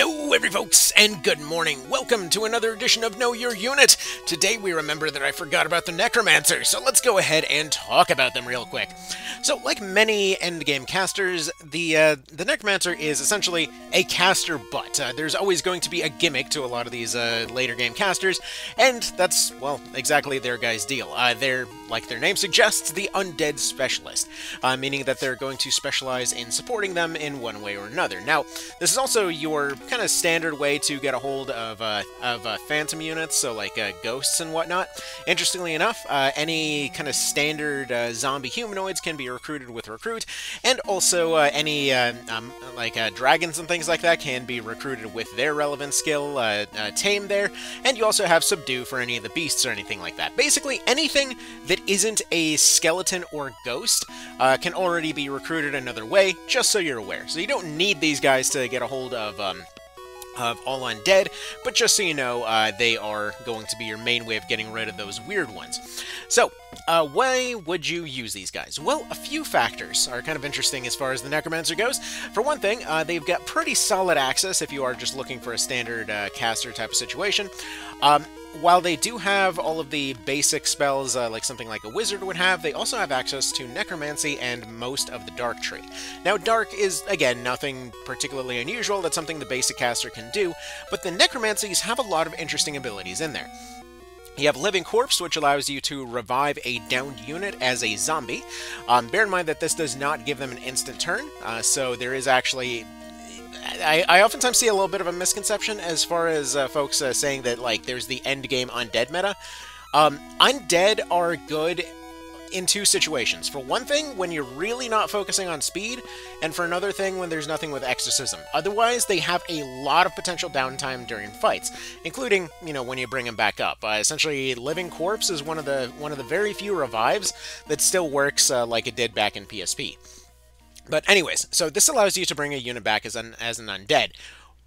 Hello, every folks, and good morning. Welcome to another edition of Know Your Unit. Today we remember that I forgot about the Necromancer, so let's go ahead and talk about them real quick. So, like many endgame casters, the uh, the Necromancer is essentially a caster but. Uh, there's always going to be a gimmick to a lot of these uh, later game casters, and that's, well, exactly their guy's deal. Uh, they're, like their name suggests, the undead specialist, uh, meaning that they're going to specialize in supporting them in one way or another. Now, this is also your kind of standard way to get a hold of, uh, of uh, phantom units, so like uh, ghosts and whatnot. Interestingly enough, uh, any kind of standard uh, zombie humanoids can be recruited with Recruit, and also uh, any um, like dragons and things like that can be recruited with their relevant skill, Tame there, and you also have Subdue for any of the beasts or anything like that. Basically, anything that isn't a skeleton or ghost can already be recruited another way, just so you're aware. So you don't need these guys to get a hold of um, of All Undead, but just so you know, uh, they are going to be your main way of getting rid of those weird ones. So, uh, why would you use these guys? Well, a few factors are kind of interesting as far as the Necromancer goes. For one thing, uh, they've got pretty solid access if you are just looking for a standard uh, caster type of situation. Um, while they do have all of the basic spells uh, like something like a wizard would have, they also have access to necromancy and most of the dark tree. Now, dark is, again, nothing particularly unusual, that's something the basic caster can do, but the necromancies have a lot of interesting abilities in there. You have Living Corpse, which allows you to revive a downed unit as a zombie. Um, bear in mind that this does not give them an instant turn, uh, so there is actually I, I oftentimes see a little bit of a misconception as far as uh, folks uh, saying that like there's the end game undead meta. Um, undead are good in two situations. For one thing, when you're really not focusing on speed, and for another thing, when there's nothing with exorcism. Otherwise, they have a lot of potential downtime during fights, including, you know, when you bring them back up. Uh, essentially, Living Corpse is one of the one of the very few revives that still works uh, like it did back in PSP. But anyways, so this allows you to bring a unit back as an, as an undead.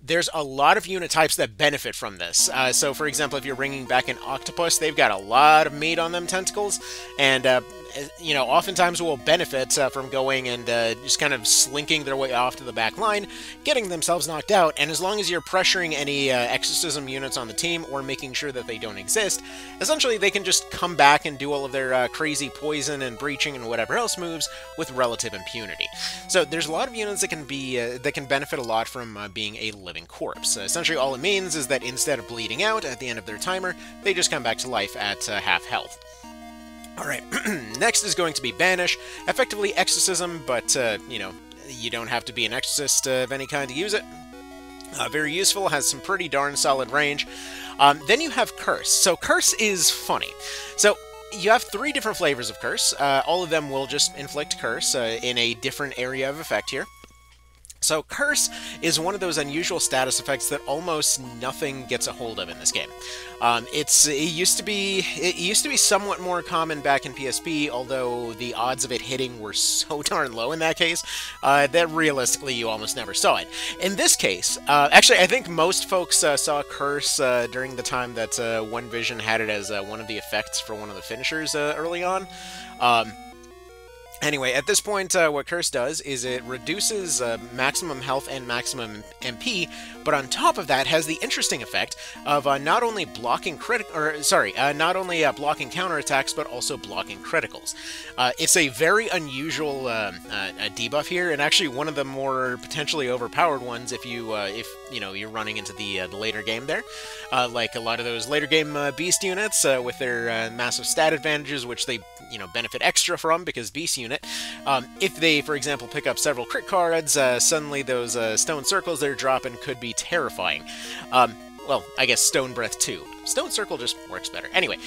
There's a lot of unit types that benefit from this. Uh, so, for example, if you're bringing back an octopus, they've got a lot of meat on them tentacles, and uh, you know, oftentimes will benefit uh, from going and uh, just kind of slinking their way off to the back line, getting themselves knocked out, and as long as you're pressuring any uh, exorcism units on the team or making sure that they don't exist, essentially they can just come back and do all of their uh, crazy poison and breaching and whatever else moves with relative impunity. So there's a lot of units that can be that can benefit a lot from being a living corpse. essentially, all it means is that instead of bleeding out at the end of their timer, they just come back to life at half health. Alright, next is going to be Banish. Effectively Exorcism, but, uh, you know, you don't have to be an exorcist uh, of any kind to use it. Uh, very useful, has some pretty darn solid range. Um, then you have Curse. So Curse is funny. So you have three different flavors of Curse. Uh, all of them will just inflict Curse uh, in a different area of effect here. So Curse is one of those unusual status effects that almost nothing gets a hold of in this game. Um, it's it used to be it used to be somewhat more common back in PSP, although the odds of it hitting were so darn low in that case uh, that realistically you almost never saw it. In this case, uh, actually, I think most folks uh, saw Curse uh, during the time that uh, One Vision had it as uh, one of the effects for one of the finishers early on. Um, Anyway, at this point, uh, what Curse does is it reduces uh, maximum health and maximum MP, but on top of that has the interesting effect of uh, not only blocking crit or sorry, uh, not only uh, blocking counterattacks, but also blocking criticals. Uh, it's a very unusual um, debuff here, and actually one of the more potentially overpowered ones if you if you know you're running into the, the later game there, like a lot of those later game beast units with their massive stat advantages, which they you know benefit extra from because beast unit. Um, if they, for example, pick up several crit cards, uh, suddenly those uh, stone circles they're dropping could be terrifying. Um, well, I guess Stone Breath too. Stone Circle just works better. Anyway,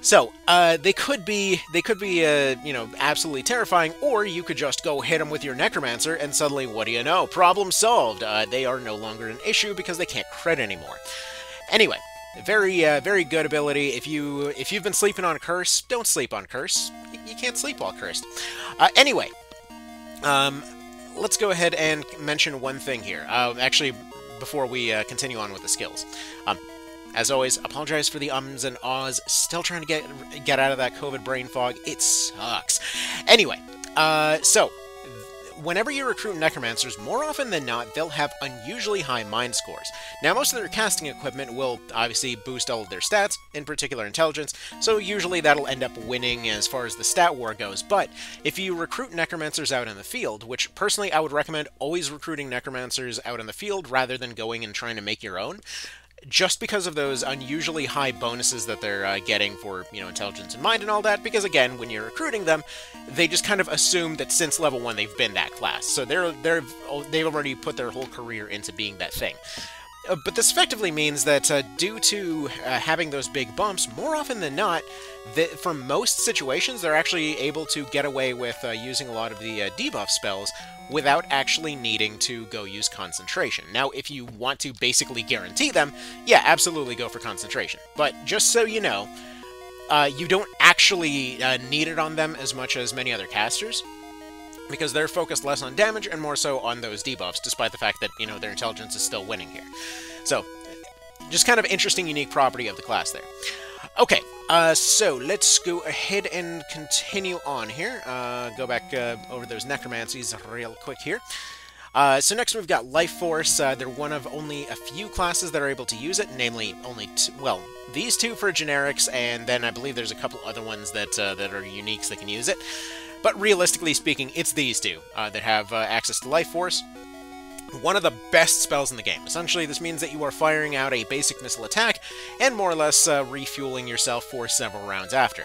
so uh, they could be they could be uh, you know absolutely terrifying, or you could just go hit them with your Necromancer, and suddenly, what do you know? Problem solved. Uh, they are no longer an issue because they can't crit anymore. Anyway, very, uh, very good ability. If you if you've been sleeping on Curse, don't sleep on Curse. You, can't sleep while cursed. Uh, anyway, um, let's go ahead and mention one thing here. Uh, actually, before we continue on with the skills. Um, as always, apologize for the ums and ahs. Still trying to get get out of that COVID brain fog. It sucks. Anyway, uh, so whenever you recruit Necromancers, more often than not, they'll have unusually high mind scores. Now, most of their casting equipment will obviously boost all of their stats, in particular intelligence, so usually that'll end up winning as far as the stat war goes. But if you recruit Necromancers out in the field, which personally I would recommend always recruiting Necromancers out in the field rather than going and trying to make your own, just because of those unusually high bonuses that they're uh, getting for you know intelligence and mind and all that because again when you're recruiting them they just kind of assume that since level 1 they've been that class. So they're they're they've already put their whole career into being that thing uh, but this effectively means that uh, due to uh, having those big bumps, more often than not, that for most situations, they're actually able to get away with uh, using a lot of the uh, debuff spells without actually needing to go use concentration. Now, if you want to basically guarantee them, yeah, absolutely go for concentration. But just so you know, you don't actually need it on them as much as many other casters because they're focused less on damage and more so on those debuffs, despite the fact that, you know, their intelligence is still winning here. So, just kind of interesting, unique property of the class there. Okay, uh, so let's go ahead and continue on here. Uh, go back uh, over those necromancies real quick here. Uh, so next we've got Life Force. Uh, they're one of only a few classes that are able to use it, namely only well, these two for generics, and then I believe there's a couple other ones that uh, that are uniques that can use it. But realistically speaking, it's these two uh, that have uh, access to Life Force. One of the best spells in the game. Essentially, this means that you are firing out a basic missile attack and more or less uh, refueling yourself for several rounds after.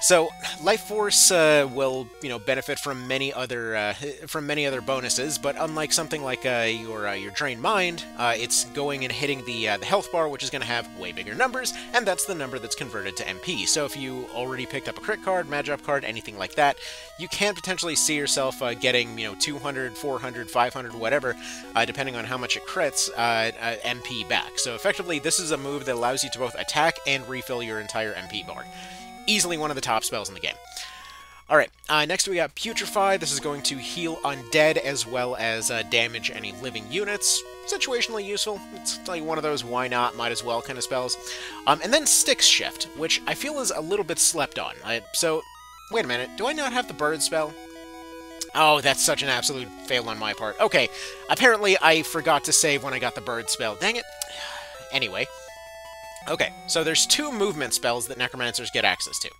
So, Life Force uh, will, you know, benefit from many other uh, from many other bonuses, but unlike something like uh, your uh, your Drain Mind, uh, it's going and hitting the uh, the health bar, which is going to have way bigger numbers, and that's the number that's converted to MP. So, if you already picked up a crit card, Magi card, anything like that, you can potentially see yourself getting, you know, 200, 400, 500, whatever, depending on how much it crits, MP back. So, effectively, this is a move that allows you to both attack and refill your entire MP bar easily one of the top spells in the game. Alright, uh, next we got Putrefy. This is going to heal undead as well as uh, damage any living units. Situationally useful. It's like one of those why not, might as well kind of spells. Um, and then Styx Shift, which I feel is a little bit slept on. I, so, wait a minute, do I not have the bird spell? Oh, that's such an absolute fail on my part. Okay, apparently I forgot to save when I got the bird spell. Dang it. Anyway, Okay, so there's two movement spells that Necromancers get access to.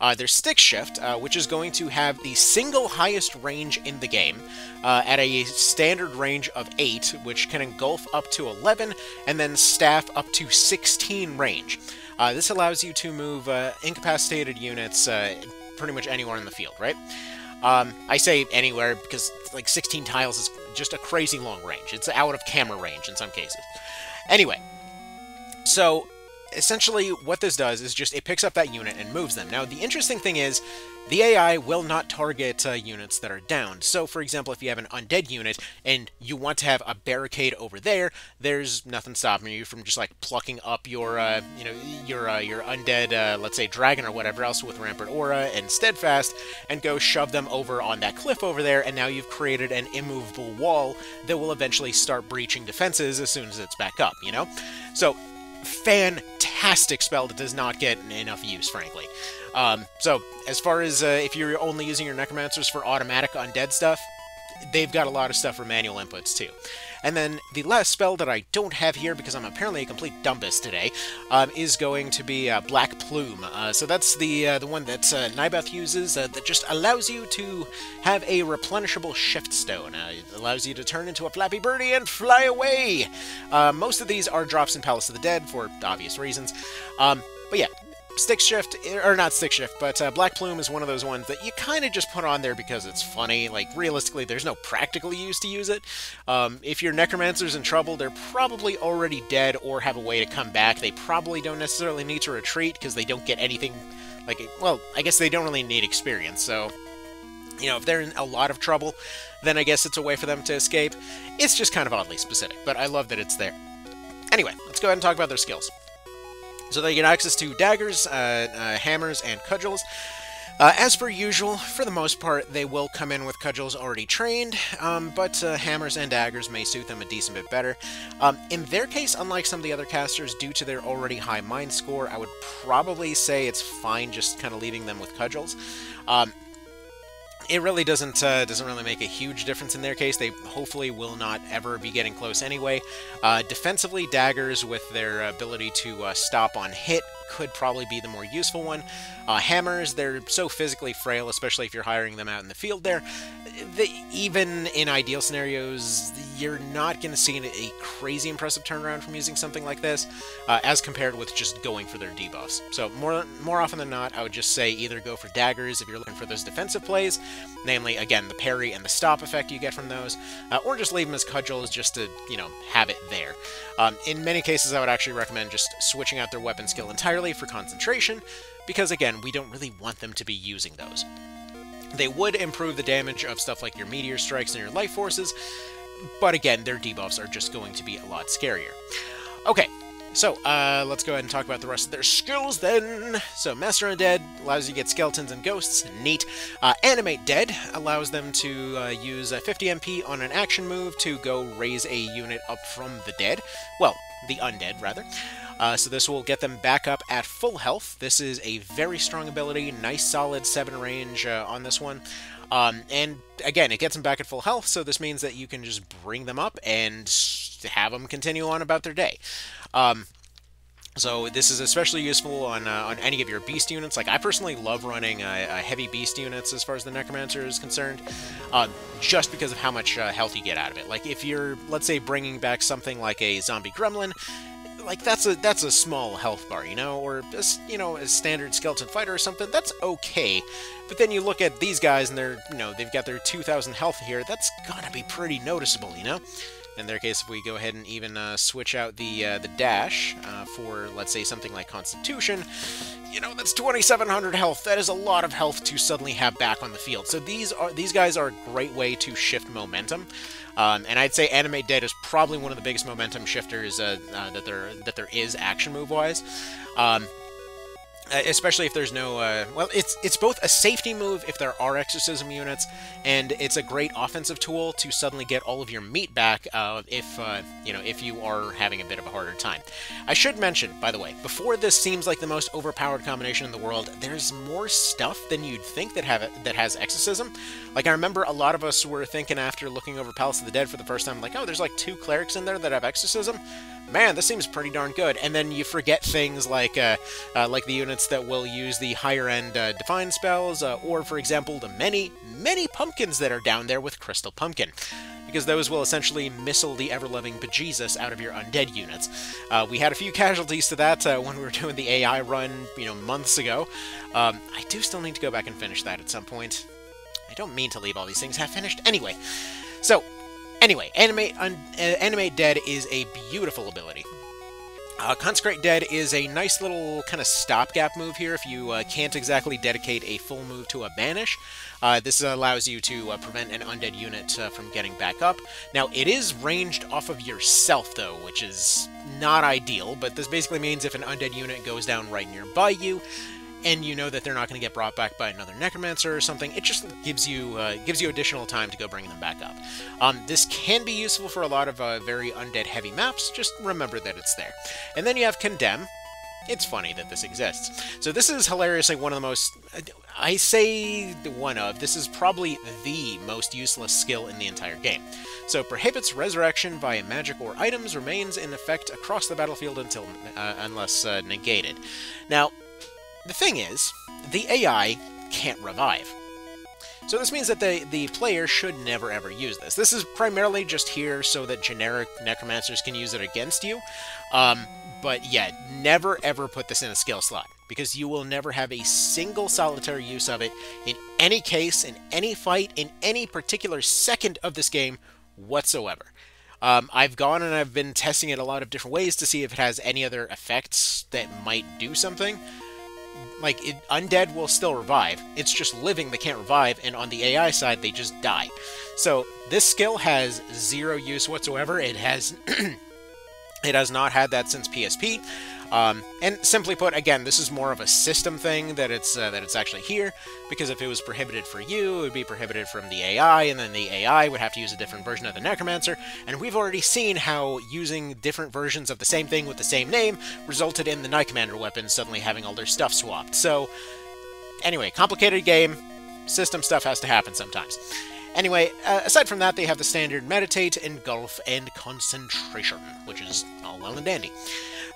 Uh, there's Stick Shift, uh, which is going to have the single highest range in the game uh, at a standard range of 8, which can engulf up to 11, and then Staff up to 16 range. Uh, this allows you to move uh, incapacitated units uh, pretty much anywhere in the field, right? Um, I say anywhere because like 16 tiles is just a crazy long range. It's out of camera range in some cases. Anyway, so essentially what this does is just it picks up that unit and moves them. Now, the interesting thing is the AI will not target uh, units that are downed. So, for example, if you have an undead unit and you want to have a barricade over there, there's nothing stopping you from just like plucking up your, uh, you know, your uh, your undead, uh, let's say dragon or whatever else with rampant aura and steadfast, and go shove them over on that cliff over there. And now you've created an immovable wall that will eventually start breaching defenses as soon as it's back up. You know, so fantastic spell that does not get enough use, frankly. Um, so, as far as uh, if you're only using your Necromancers for automatic undead stuff, they've got a lot of stuff for manual inputs, too. And then the last spell that I don't have here, because I'm apparently a complete dumbus today, um, is going to be uh, Black Plume. Uh, so that's the uh, the one that uh, uses uh, that just allows you to have a replenishable shift stone. Uh, it allows you to turn into a Flappy Birdie and fly away! Uh, most of these are drops in Palace of the Dead, for obvious reasons. Um, but yeah, Styx Shift, or not Stick Shift, but uh, Black Plume is one of those ones that you kind of just put on there because it's funny. Like, realistically, there's no practical use to use it. Um, if your Necromancer's in trouble, they're probably already dead or have a way to come back. They probably don't necessarily need to retreat because they don't get anything, like, well, I guess they don't really need experience, so... You know, if they're in a lot of trouble, then I guess it's a way for them to escape. It's just kind of oddly specific, but I love that it's there. Anyway, let's go ahead and talk about their skills. So they get access to daggers, uh, uh, hammers, and cudgels. Uh, as per usual, for the most part, they will come in with cudgels already trained, um, but uh, hammers and daggers may suit them a decent bit better. Um, in their case, unlike some of the other casters, due to their already high mind score, I would probably say it's fine just kind of leaving them with cudgels. Um, it really doesn't uh, doesn't really make a huge difference in their case. They hopefully will not ever be getting close anyway. Uh, defensively, daggers with their ability to uh, stop on hit could probably be the more useful one. Uh, hammers, they're so physically frail, especially if you're hiring them out in the field there. They, even in ideal scenarios, you're not going to see a crazy impressive turnaround from using something like this, uh, as compared with just going for their debuffs. So more more often than not, I would just say either go for daggers if you're looking for those defensive plays, namely, again, the parry and the stop effect you get from those, uh, or just leave them as cudgels just to, you know, have it there. Um, in many cases, I would actually recommend just switching out their weapon skill entirely for concentration, because again, we don't really want them to be using those. They would improve the damage of stuff like your meteor strikes and your life forces, but again, their debuffs are just going to be a lot scarier. Okay, so, uh, let's go ahead and talk about the rest of their skills then. So, Master Undead allows you to get skeletons and ghosts. Neat. Uh, Animate Dead allows them to uh, use 50 MP on an action move to go raise a unit up from the dead. Well, the undead, rather. Uh, so this will get them back up at full health. This is a very strong ability, nice solid 7 range uh, on this one. Um, and again, it gets them back at full health, so this means that you can just bring them up and have them continue on about their day. Um, so this is especially useful on uh, on any of your beast units. Like I personally love running uh, uh, heavy beast units as far as the necromancer is concerned, uh, just because of how much uh, health you get out of it. Like if you're, let's say, bringing back something like a zombie gremlin, like that's a that's a small health bar, you know, or a, you know a standard skeleton fighter or something. That's okay, but then you look at these guys and they're you know they've got their 2,000 health here. That's gotta be pretty noticeable, you know. In their case, if we go ahead and even uh, switch out the uh, the dash uh, for, let's say, something like Constitution, you know, that's 2,700 health. That is a lot of health to suddenly have back on the field. So these are these guys are a great way to shift momentum. Um, and I'd say Animate Dead is probably one of the biggest momentum shifters uh, uh, that there that there is action move wise. Um, uh, especially if there's no uh, well it's it's both a safety move if there are exorcism units and it's a great offensive tool to suddenly get all of your meat back uh, if uh, you know if you are having a bit of a harder time. I should mention by the way before this seems like the most overpowered combination in the world there's more stuff than you'd think that have that has exorcism. Like i remember a lot of us were thinking after looking over palace of the dead for the first time like oh there's like two clerics in there that have exorcism man, this seems pretty darn good. And then you forget things like uh, uh, like the units that will use the higher end uh, divine spells, uh, or for example, the many, many pumpkins that are down there with Crystal Pumpkin. Because those will essentially missile the ever-loving bejesus out of your undead units. Uh, we had a few casualties to that uh, when we were doing the AI run, you know, months ago. Um, I do still need to go back and finish that at some point. I don't mean to leave all these things half finished. Anyway, so Anyway, Animate, uh, Animate Dead is a beautiful ability. Uh, Consecrate Dead is a nice little kind of stopgap move here if you uh, can't exactly dedicate a full move to a Banish. Uh, this allows you to uh, prevent an undead unit uh, from getting back up. Now, it is ranged off of yourself, though, which is not ideal, but this basically means if an undead unit goes down right nearby you, and you know that they're not going to get brought back by another necromancer or something. It just gives you uh, gives you additional time to go bring them back up. Um, this can be useful for a lot of uh, very undead heavy maps. Just remember that it's there. And then you have condemn. It's funny that this exists. So this is hilariously one of the most, I say the one of, this is probably the most useless skill in the entire game. So prohibits resurrection via magic or items, remains in effect across the battlefield until uh, unless uh, negated. Now, the thing is, the AI can't revive. So this means that the, the player should never ever use this. This is primarily just here so that generic necromancers can use it against you. Um, but yeah, never ever put this in a skill slot, because you will never have a single solitary use of it in any case, in any fight, in any particular second of this game whatsoever. Um, I've gone and I've been testing it a lot of different ways to see if it has any other effects that might do something like it, undead will still revive. It's just living that can't revive, and on the AI side, they just die. So this skill has zero use whatsoever. It has it has not had that since PSP. Um, and simply put, again, this is more of a system thing that it's uh, that it's actually here, because if it was prohibited for you, it would be prohibited from the AI, and then the AI would have to use a different version of the Necromancer, and we've already seen how using different versions of the same thing with the same name resulted in the Night Commander weapons suddenly having all their stuff swapped. So, anyway, complicated game, system stuff has to happen sometimes. Anyway, uh, aside from that, they have the standard meditate, engulf, and concentration, which is all well and dandy.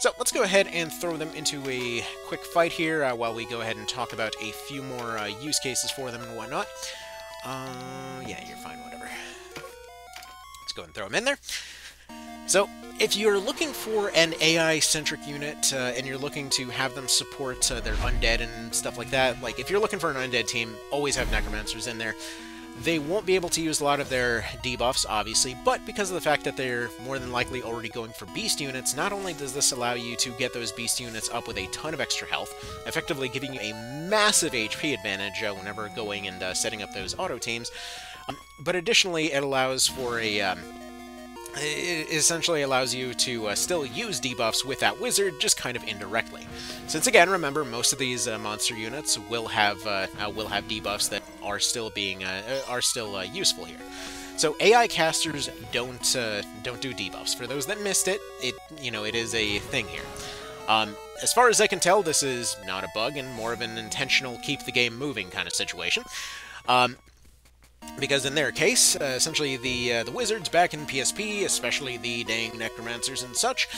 So let's go ahead and throw them into a quick fight here uh, while we go ahead and talk about a few more uh, use cases for them and whatnot. Uh, yeah, you're fine, whatever. Let's go and throw them in there. So, if you're looking for an AI-centric unit, uh, and you're looking to have them support uh, their undead and stuff like that, like, if you're looking for an undead team, always have necromancers in there. They won't be able to use a lot of their debuffs, obviously, but because of the fact that they're more than likely already going for beast units, not only does this allow you to get those beast units up with a ton of extra health, effectively giving you a massive HP advantage uh, whenever going and uh, setting up those auto teams, um, but additionally it allows for a... Um, it essentially allows you to uh, still use debuffs with that wizard, just kind of indirectly. Since again, remember, most of these uh, monster units will have uh, uh will have debuffs that are still being uh, uh, are still useful here. So AI casters don't don't do debuffs. For those that missed it, it you know it is a thing here. Um, as far as I can tell, this is not a bug and more of an intentional keep the game moving kind of situation. Um, because in their case, uh, essentially the uh, the wizards back in PSP, especially the dang necromancers and such,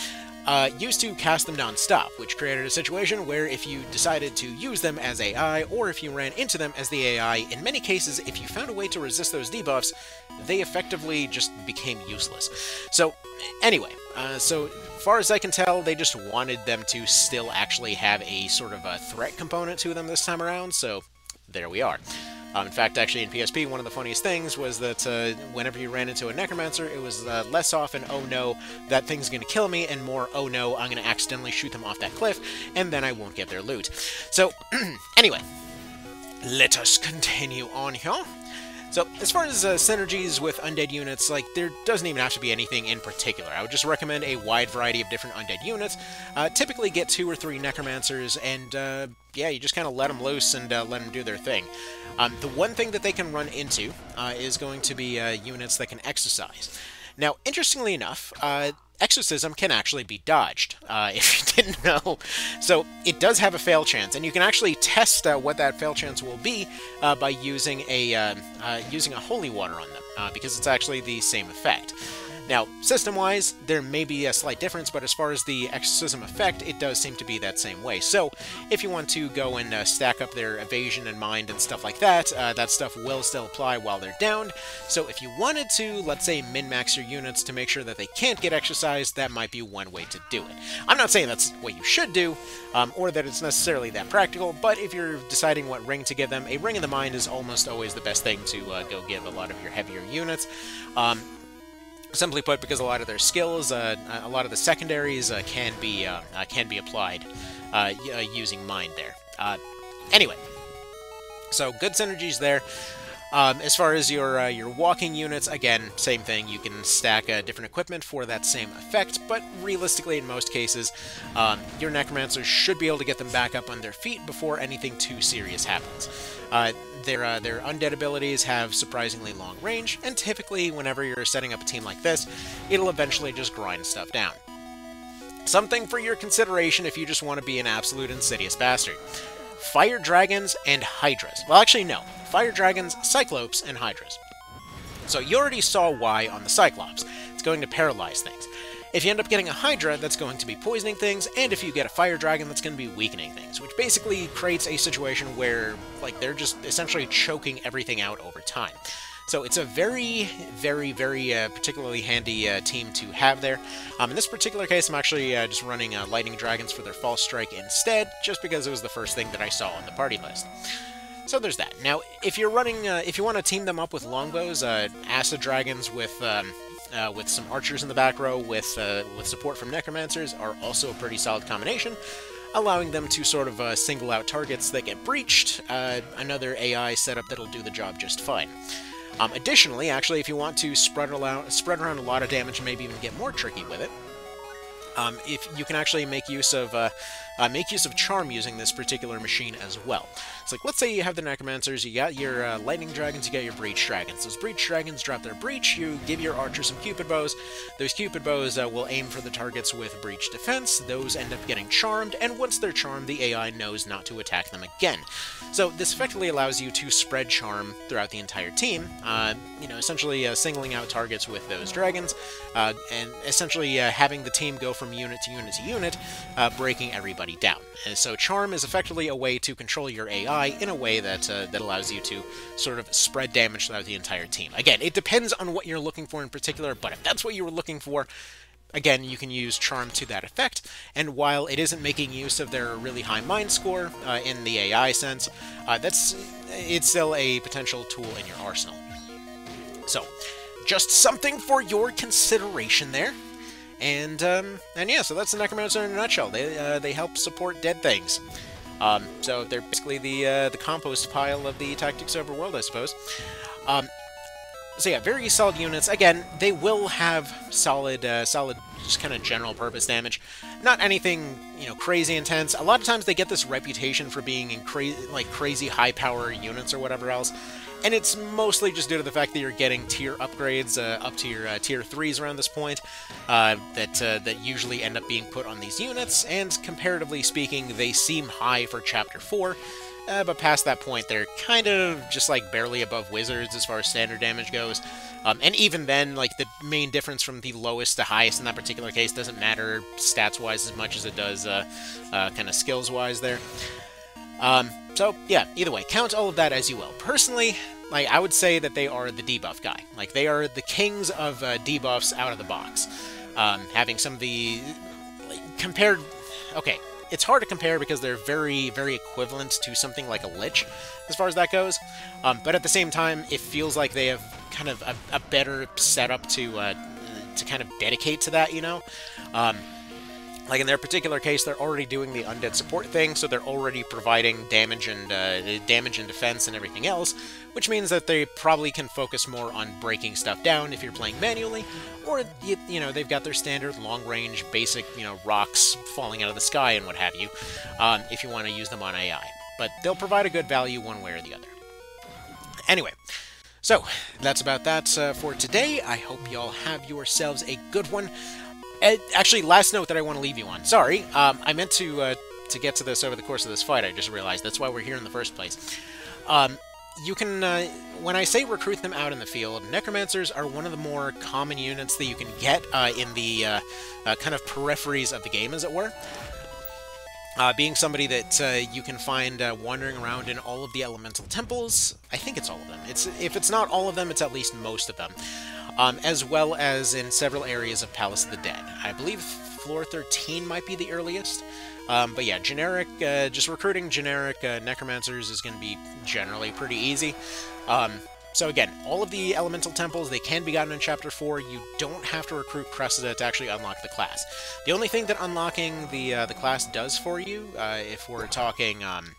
uh, used to cast them non-stop, which created a situation where if you decided to use them as AI, or if you ran into them as the AI, in many cases, if you found a way to resist those debuffs, they effectively just became useless. So, anyway, uh, so far as I can tell, they just wanted them to still actually have a sort of a threat component to them this time around, so there we are. Um, in fact, actually, in PSP, one of the funniest things was that uh, whenever you ran into a Necromancer, it was uh, less often, oh no, that thing's going to kill me, and more, oh no, I'm going to accidentally shoot them off that cliff, and then I won't get their loot. So, anyway, let us continue on here. So, as far as uh, synergies with undead units, like, there doesn't even have to be anything in particular. I would just recommend a wide variety of different undead units. Uh, typically get two or three necromancers, and, uh, yeah, you just kind of let them loose and uh, let them do their thing. Um, the one thing that they can run into uh, is going to be uh, units that can exorcise. Now, interestingly enough, exorcism can actually be dodged, uh, if you didn't know. So it does have a fail chance, and you can actually test uh, what that fail chance will be uh, by using a uh, uh, using a holy water on them, uh, because it's actually the same effect. Now, system-wise, there may be a slight difference, but as far as the exorcism effect, it does seem to be that same way. So, if you want to go and uh, stack up their evasion and mind and stuff like that, uh, that stuff will still apply while they're downed. So if you wanted to, let's say, min-max your units to make sure that they can't get exorcised, that might be one way to do it. I'm not saying that's what you should do, um, or that it's necessarily that practical, but if you're deciding what ring to give them, a Ring of the Mind is almost always the best thing to uh, go give a lot of your heavier units. Um, Simply put, because a lot of their skills, uh, a lot of the secondaries uh, can be uh, can be applied using mind there. anyway, so good synergies there. Um, as far as your your walking units, again, same thing. You can stack different equipment for that same effect, but realistically, in most cases, um, your necromancers should be able to get them back up on their feet before anything too serious happens. Uh, their, uh, their undead abilities have surprisingly long range, and typically, whenever you're setting up a team like this, it'll eventually just grind stuff down. Something for your consideration if you just want to be an absolute insidious bastard. Fire Dragons and Hydras. Well, actually, no. Fire Dragons, Cyclopes, and Hydras. So you already saw why on the Cyclops. It's going to paralyze things. If you end up getting a Hydra, that's going to be poisoning things, and if you get a Fire Dragon, that's going to be weakening things, which basically creates a situation where, like, they're just essentially choking everything out over time. So it's a very, very, very uh, particularly handy uh, team to have there. Um, in this particular case, I'm actually uh, just running uh, Lightning Dragons for their False Strike instead, just because it was the first thing that I saw on the party list. So there's that. Now, if you're running, uh, if you want to team them up with longbows, uh, Acid Dragons with um, uh, with some archers in the back row with, uh, with support from necromancers are also a pretty solid combination, allowing them to sort of uh, single out targets that get breached, another AI setup that'll do the job just fine. Um, additionally, actually, if you want to spread around, spread around a lot of damage and maybe even get more tricky with it, um, if you can actually make use of uh, uh, make use of Charm using this particular machine as well. It's like, let's say you have the Necromancers, you got your uh, Lightning Dragons, you got your Breach Dragons. Those Breach Dragons drop their Breach, you give your Archer some Cupid Bows. Those Cupid Bows uh, will aim for the targets with Breach Defense, those end up getting charmed, and once they're charmed, the AI knows not to attack them again. So this effectively allows you to spread Charm throughout the entire team, uh, you know, essentially uh, singling out targets with those dragons, uh, and essentially having the team go from unit to unit to unit, breaking everybody down. And so Charm is effectively a way to control your AI in a way that uh, that allows you to sort of spread damage throughout the entire team. Again, it depends on what you're looking for in particular, but if that's what you were looking for, again, you can use Charm to that effect, and while it isn't making use of their really high mind score uh, in the AI sense, uh, that's it's still a potential tool in your arsenal. So, just something for your consideration there. And um, and yeah, so that's the Necromancer in a nutshell. They uh, they help support dead things. Um, so they're basically the uh, the compost pile of the Tactics Ogre world, I suppose. Um, so yeah, very solid units. Again, they will have solid, uh, solid, just kind of general purpose damage. Not anything, you know, crazy intense. A lot of times they get this reputation for being in crazy, like crazy high power units or whatever else, and it's mostly just due to the fact that you're getting tier upgrades uh, up to your uh, tier threes around this point uh, that uh, that usually end up being put on these units. And comparatively speaking, they seem high for chapter four. Uh, but past that point, they're kind of just like barely above wizards as far as standard damage goes. Um, and even then, like the main difference from the lowest to highest in that particular case doesn't matter stats-wise as much as it does uh, uh, kind of skills-wise there. Um, so yeah, either way, count all of that as you will. Personally, like I would say that they are the debuff guy. Like they are the kings of uh, debuffs out of the box. Um, having some of the like, compared. Okay, it's hard to compare because they're very, very equivalent to something like a Lich, as far as that goes. Um, but at the same time, it feels like they have kind of a, a better setup to uh, to kind of dedicate to that, you know. Um, like in their particular case, they're already doing the undead support thing, so they're already providing damage and uh, damage and defense and everything else, which means that they probably can focus more on breaking stuff down if you're playing manually, or you, you know they've got their standard long-range, basic you know rocks falling out of the sky and what have you, um, if you want to use them on AI. But they'll provide a good value one way or the other. Anyway. So, that's about that uh, for today. I hope y'all have yourselves a good one. Uh, actually, last note that I want to leave you on. Sorry, um, I meant to uh, to get to this over the course of this fight. I just realized that's why we're here in the first place. Um, you can, uh, when I say recruit them out in the field, Necromancers are one of the more common units that you can get uh, in the uh, uh, kind of peripheries of the game, as it were. Uh, being somebody that uh, you can find wandering around in all of the elemental temples, I think it's all of them. It's if it's not all of them, it's at least most of them, um, as well as in several areas of Palace of the Dead. I believe floor 13 might be the earliest. Um, but yeah, generic, uh, just recruiting generic uh, necromancers is going to be generally pretty easy. Um, so again, all of the elemental temples, they can be gotten in Chapter 4. You don't have to recruit Cressida to actually unlock the class. The only thing that unlocking the uh, the class does for you, uh, if we're talking... Um,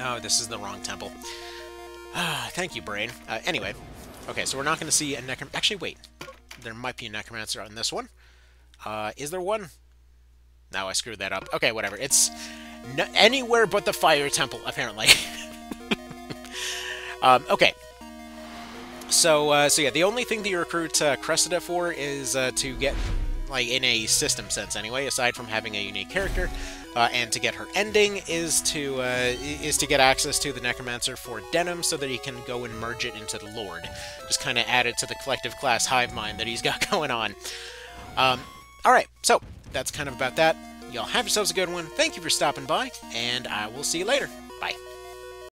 oh, this is the wrong temple. Thank you, brain. Uh, anyway, okay, so we're not going to see a necrom... Actually, wait. There might be a necromancer on this one. Uh, is there one? No, I screwed that up. Okay, whatever. It's anywhere but the fire temple, apparently. um, okay. So, uh, so yeah, the only thing that you recruit uh, Cressida for is uh, to get, like, in a system sense anyway, aside from having a unique character, uh, and to get her ending is to uh, is to get access to the Necromancer for Denam so that he can go and merge it into the Lord. Just kind of add it to the collective class hive mind that he's got going on. Um, Alright, so that's kind of about that. Y'all have yourselves a good one. Thank you for stopping by, and I will see you later. Bye.